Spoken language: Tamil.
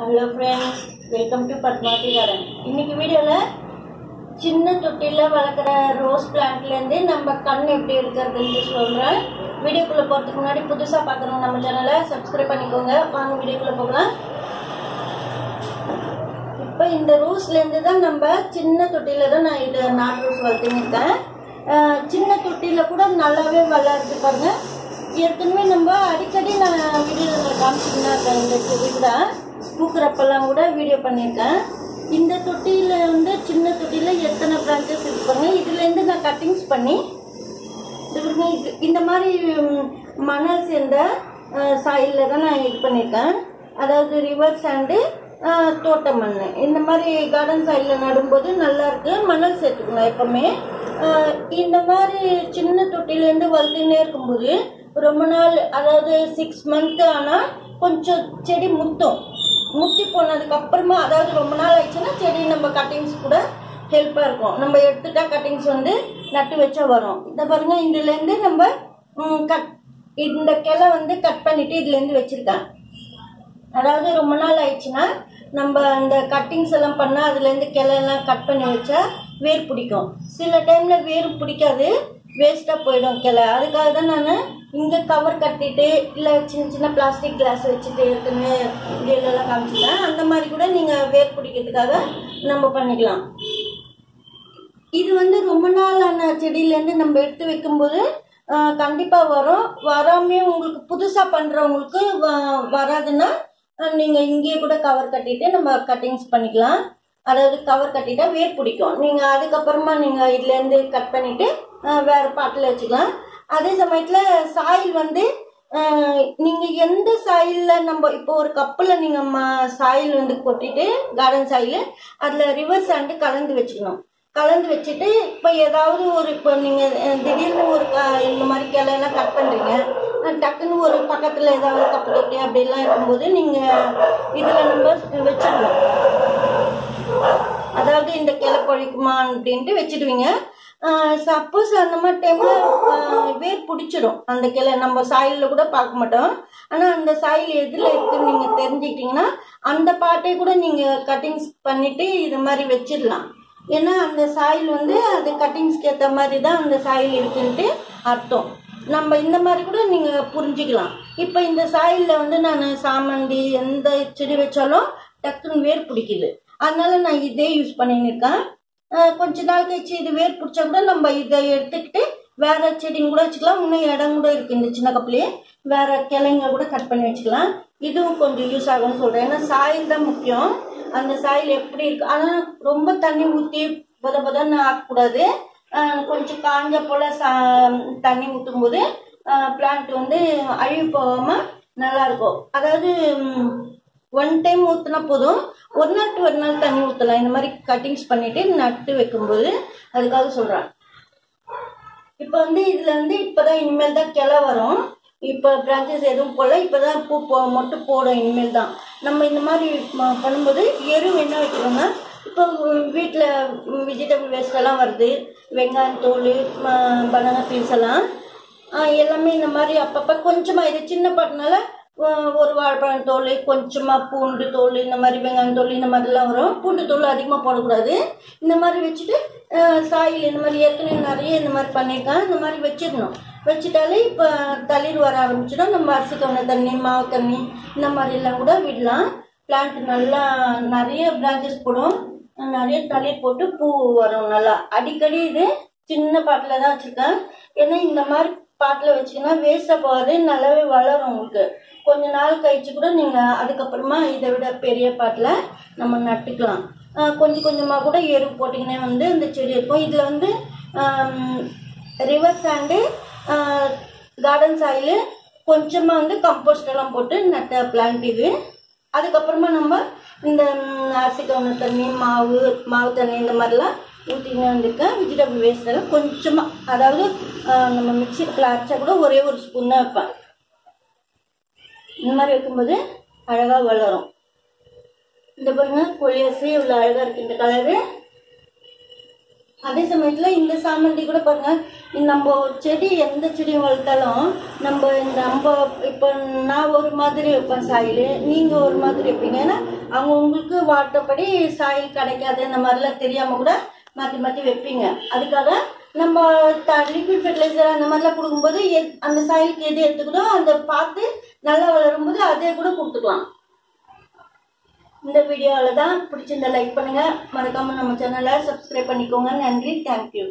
Hello friends welcome to Padmavathi garden இன்னைக்கு வீடியோவில் சின்ன தொட்டியில் வளர்க்குற ரோஸ் பிளான்ட்லேருந்து நம்ம கண் எப்படி இருக்கிறதுன்னு சொல்கிறேன் வீடியோக்குள்ளே போகிறதுக்கு முன்னாடி புதுசாக பார்க்குறவங்க நம்ம சேனலை சப்ஸ்கிரைப் பண்ணிக்கோங்க. வாங்க வீடியோக்குள்ளே போகலாம். இப்போ இந்த ரோஸ்லேருந்து தான் நம்ம சின்ன தொட்டியில் தான் நான் இது நாட்டு ரோஸ் வளர்த்துருக்கேன் சின்ன தொட்டியில் கூட நல்லாவே வளர்த்து பாருங்கள் ஏற்கனவே நம்ம அடிக்கடி நான் வீடியோவில் காமிச்சிருந்தேன் இருக்கேன் இந்த செடி தான் பூக்கிறப்பெல்லாம் கூட வீடியோ பண்ணியிருக்கேன். இந்த தொட்டியில் வந்து சின்ன தொட்டியில் எத்தனை பிரான்ச்சஸ் இருப்பாங்க இதுலேருந்து நான் கட்டிங்ஸ் பண்ணி இந்த மாதிரி மணல் சேர்ந்த சாயிலில் தான் நான் இது பண்ணியிருக்கேன். அதாவது ரிவர் சாண்டு தோட்ட மண். இந்த மாதிரி கார்டன் சைடில் நடும்போது நல்லாயிருக்கு மணல் சேர்த்துக்கணும் எப்பவுமே. இந்த மாதிரி சின்ன தொட்டிலேருந்து வளர்த்துனே இருக்கும்போது ரொம்ப நாள் அதாவது சிக்ஸ் மந்த் ஆனால் கொஞ்சம் செடி முத்தும். முத்தி போனதுக்கு அப்புறமா அதாவது ரொம்ப நாள் ஆயிடுச்சுன்னா செடி நம்ம கட்டிங்ஸ் கூட ஹெல்ப்பாக இருக்கும். நம்ம எடுத்துட்டா கட்டிங்ஸ் வந்து நட்டு வச்சா வரும். இந்த பாருங்க இதுலேருந்து நம்ம கட் இந்த கிளை வந்து கட் பண்ணிட்டு இதுலேருந்து வச்சிருக்கேன். அதாவது ரொம்ப நாள் ஆயிடுச்சுன்னா நம்ம அந்த கட்டிங்ஸ் எல்லாம் பண்ணால் அதுலேருந்து கிளை எல்லாம் கட் பண்ணி வச்சா வேர் பிடிக்கும். சில டைமில் வேர் பிடிக்காது. வேஸ்ட்டாக போயிடும். கிளை அதுக்காக தான் நான் இங்கே கவர் கட்டிட்டு இல்லை சின்ன சின்ன பிளாஸ்டிக் கிளாஸ் வச்சுட்டு ஏற்கனவே வீடியோலலாம் காமிச்சிட்டேன் அந்த மாதிரி கூட நீங்கள் வேர் பிடிக்கிறதுக்காக நம்ம பண்ணிக்கலாம். இது வந்து ரொம்ப நாளான செடியிலேருந்து நம்ம எடுத்து வைக்கும்போது கண்டிப்பாக வரும். வராமே உங்களுக்கு புதுசாக பண்ணுறவங்களுக்கு வ- வராதுன்னா நீங்கள் இங்கேயே கூட கவர் கட்டிட்டு நம்ம கட்டிங்ஸ் பண்ணிக்கலாம். அதாவது கவர் கட்டிட்டா வேர் பிடிக்கும். நீங்க அதுக்கப்புறமா நீங்க இதுல இருந்து கட் பண்ணிட்டு வேறு வேற பாட்டில் வச்சுக்கலாம். அதே சமயத்துல சாயில் வந்து நீங்கள் நீங்க எந்த சாயில்ல நம்ம இப்போ ஒரு கப்புல நீங்க சாயில் வந்து கொட்டிட்டு கார்டன் சாயில் அதுல ரிவர் சாண்டு கலந்து வச்சுக்கணும். கலந்து வச்சுட்டு இப்போ ஏதாவது ஒரு இப்போ நீங்கள் திடீர்னு ஒரு க- இந்த மாதிரி கிளையெல்லாம் கட் பண்ணுறீங்க டக்குன்னு ஒரு பக்கத்தில் ஏதாவது கப்பு தொட்டி அப்படிலாம் இருக்கும்போது நீங்கள் இதில் நம்ம வச்சுக்கணும். அதாவது இந்த கிளை பழிக்குமான் அப்படின்ட்டு வச்சிடுவீங்க. சப்போஸ் அந்த மாதிரி டைமில் வேர் பிடிச்சிடும். அந்த கிளை நம்ம சாயிலில் கூட பார்க்க மாட்டோம். ஆனால் அந்த சாயில் எதில் இருக்குன்னு நீங்கள் தெரிஞ்சுக்கிட்டீங்கன்னா அந்த பாட்டை கூட நீங்கள் கட்டிங்ஸ் பண்ணிவிட்டு இது மாதிரி வச்சிடலாம். ஏன்னா அந்த சாயில் வந்து அது கட்டிங்ஸ்க்கு ஏற்ற மாதிரி தான் அந்த சாயில் இருக்குன்ட்டு அர்த்தம். நம்ம இந்த மாதிரி கூட நீங்கள் புரிஞ்சுக்கலாம். இப்போ இந்த சாயிலில் வந்து நான் சாமந்தி எந்த செடி வச்சாலும் டக்குன்னு வேர் பிடிக்குது. அதனால நான் இதே யூஸ் பண்ணின்னு இருக்கேன். கொஞ்ச நாள் கழிச்சு இது வேர் பிடிச்சா கூட நம்ம இதை எடுத்துக்கிட்டு வேற செடிங்க கூட வச்சுக்கலாம். இன்னும் இடம் கூட இருக்கு இந்த சின்ன கப்லேயே வேற கிளைங்க கூட கட் பண்ணி வச்சுக்கலாம். இதுவும் கொஞ்சம் யூஸ் ஆகும்னு சொல்றேன். ஏன்னா சாயில் தான் முக்கியம். அந்த சாயில் எப்படி இருக்கு? ஆனால் ரொம்ப தண்ணி ஊற்றி பத பதன்னு ஆக்கக்கூடாது. கொஞ்சம் காஞ்ச போல சா தண்ணி ஊற்றும் போது பிளான்ட் வந்து அழிவு போகாம நல்லா இருக்கும். அதாவது ஒன் டைம் ஊற்றினா போதும். ஒரு நாள் டு ஒரு நாள் தண்ணி ஊற்றலாம் இந்த மாதிரி கட்டிங்ஸ் பண்ணிட்டு நட்டு வைக்கும்போது அதுக்காக சொல்கிறேன் இப்போ வந்து இதில் வந்து இப்போதான் இனிமேல் தான் கிளை வரும். இப்போ பிரான்ச்சஸ் எதுவும் போடல. இப்போ தான் பூ போ மொட்டு போடும் இனிமேல் தான் நம்ம இந்த மாதிரி பண்ணும்போது எரு என்ன வைக்கிறோம்னா இப்போ வீட்டில் வெஜிடபிள் வேஸ்ட் எல்லாம் வருது. வெங்காயம் தோல் பனானா பீஸ் எல்லாம். எல்லாமே இந்த மாதிரி அப்பப்போ கொஞ்சமாக இது சின்ன பாட்டினால ஒரு வாழைப்பழம் தோல் கொஞ்சமாக பூண்டு தோல் இந்த மாதிரி வெங்காயம் தோல் இந்த மாதிரிலாம் வரும். பூண்டு தோல் அதிகமாக போடக்கூடாது. இந்த மாதிரி வச்சுட்டு சாயில் இந்த மாதிரி ஏற்கனவே நிறைய இந்த மாதிரி பண்ணியிருக்கேன் இந்த மாதிரி வச்சிடணும். வச்சுட்டாலே இப்போ தளிர் வர ஆரம்பிச்சிடும். நம்ம அரிசி தண்ணி மாவு தண்ணி இந்த மாதிரிலாம் கூட விடலாம். பிளான்ட் நல்லா நிறைய பிரான்ச்சஸ் போடும். நிறைய தளிர் போட்டு பூ வரும் நல்லா. அடிக்கடி இது சின்ன பாட்டில் தான் வச்சுருக்கேன் ஏன்னா இந்த மாதிரி பாட்டில் வச்சிங்கன்னா வேஸ்ட்டாக போகாது நல்லாவே வளரும் உங்களுக்கு. கொஞ்ச நாள் கழிச்சு கூட நீங்கள் அதுக்கப்புறமா இதை விட பெரிய பாட்டில் நம்ம நட்டுக்கலாம். கொஞ்சம் கொஞ்சமாக கூட எரு போட்டிங்கன்னா வந்து இந்த செடி இருக்கும். இதில் வந்து ரிவர் சாண்டு கார்டன் சாயிலு கொஞ்சமாக வந்து கம்போஸ்ட் எல்லாம் போட்டு நட்ட பிளான்ட் இது. அதுக்கப்புறமா நம்ம இந்த ம், அரிசி தண்ணி மாவு மாவு தண்ணி இந்த மாதிரிலாம் ஊற்றினே வந்திருக்கேன் வெஜிடபிள் வேஸ்ட் எல்லாம் கொஞ்சமாக அதாவது நம்ம மிக்சியில் அரைச்சா கூட ஒரே ஒரு ஸ்பூன் தான் வைப்பேன். இந்த மாதிரி வைக்கும்போது அழகாக வளரும். இந்த பாருங்க கொழியரிசி இவ்வளோ அழகாக இருக்குது இந்த கலரு அதே சமயத்தில் இந்த சாமந்தி கூட பாருங்கள் நம்ம ஒரு செடி எந்த செடியும் வளர்த்தாலும் நம்ம இந்த நம்ம இப்போ நான் ஒரு மாதிரி வைப்பேன் சாயில் நீங்கள் ஒரு மாதிரி வைப்பீங்க. ஏன்னா அவங்க உங்களுக்கு வாட்டப்படி சாயில் கிடைக்காது இந்த மாதிரிலாம் தெரியாமல் கூட மாற்றி மாற்றி வைப்பீங்க. அதுக்காக நம்ம லிக்விட் ஃபெர்டிலைசர் அந்த மாதிரிலாம் கொடுக்கும்போது அந்த சாயலுக்கு எது எடுத்துக்கணும் அந்த பார்த்து நல்லா வளரும்போது அதே கூட கொடுத்துக்கலாம். இந்த வீடியோவில் தான் பிடிச்சிருந்தா லைக் பண்ணுங்கள் மறக்காமல் நம்ம சேனலை சப்ஸ்கிரைப் பண்ணிக்கோங்க. நன்றி. தேங்க்யூ